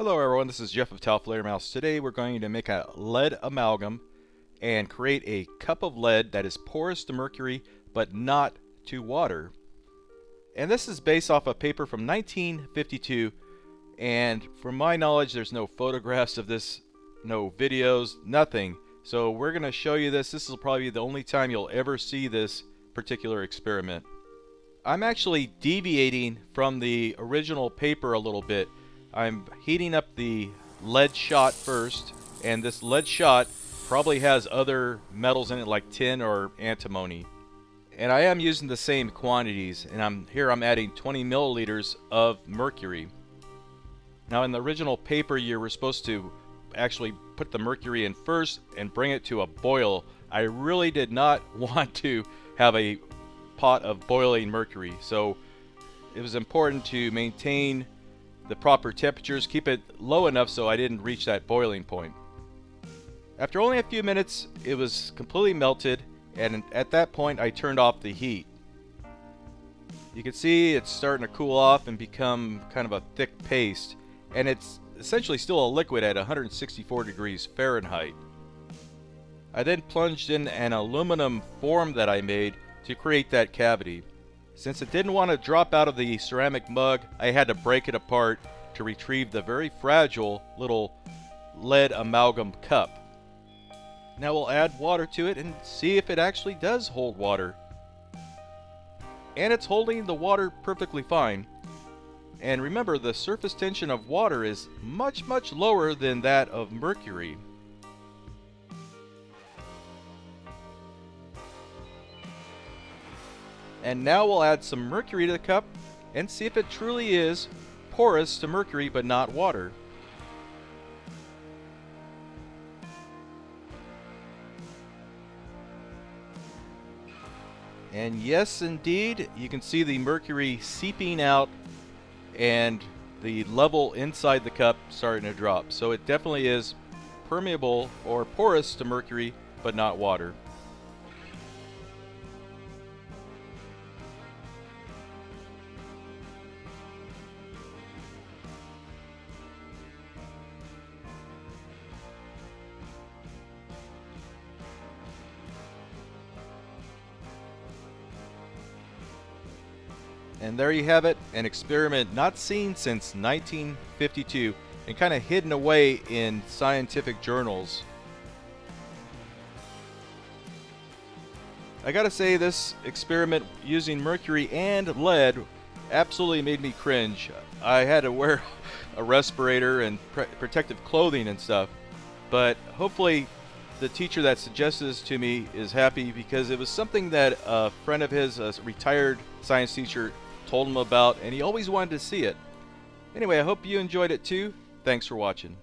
Hello everyone, this is Jeff of Taofledermaus. Today we're going to make a lead amalgam and create a cup of lead that is porous to mercury but not to water. And this is based off a paper from 1952 and from my knowledge there's no photographs of this, no videos, nothing. So we're going to show you this. This will probably be the only time you'll ever see this particular experiment. I'm actually deviating from the original paper a little bit I'm heating up the lead shot first, and this lead shot probably has other metals in it like tin or antimony. And I am using the same quantities, and I'm here I'm adding 20 milliliters of mercury. Now in the original paper you were supposed to actually put the mercury in first and bring it to a boil. I really did not want to have a pot of boiling mercury, so it was important to maintain the proper temperatures, keep it low enough so I didn't reach that boiling point. After only a few minutes, it was completely melted, and at that point I turned off the heat. You can see it's starting to cool off and become kind of a thick paste, and it's essentially still a liquid at 164 degrees Fahrenheit. I then plunged in an aluminum form that I made to create that cavity. Since it didn't want to drop out of the ceramic mug, I had to break it apart to retrieve the very fragile little lead amalgam cup. Now we'll add water to it and see if it actually does hold water. And it's holding the water perfectly fine. And remember, the surface tension of water is much, much lower than that of mercury. And now we'll add some mercury to the cup and see if it truly is porous to mercury but not water. And yes, indeed, you can see the mercury seeping out and the level inside the cup starting to drop. So it definitely is permeable or porous to mercury, but not water. And there you have it, an experiment not seen since 1952 and kind of hidden away in scientific journals. I gotta say, this experiment using mercury and lead absolutely made me cringe. I had to wear a respirator and protective clothing and stuff, but hopefully the teacher that suggested this to me is happy because it was something that a friend of his, a retired science teacher, told him about, and he always wanted to see it. Anyway, I hope you enjoyed it too. Thanks for watching.